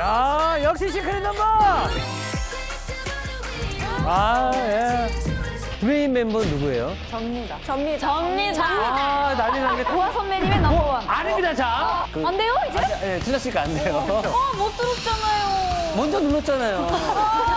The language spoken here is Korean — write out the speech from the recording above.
아, 역시 시크릿 넘버! 아, 예. 메인 멤버 누구예요? 접니다. 접니다. 접니다. 아, 아 난리 난 게. 보아 선배님의 넘버원. 어, 아닙니다, 자. 그, 안 돼요, 이제? 아, 예, 준하 씨가 안 돼요. 어, 못 들었잖아요. 먼저 눌렀잖아요. 아,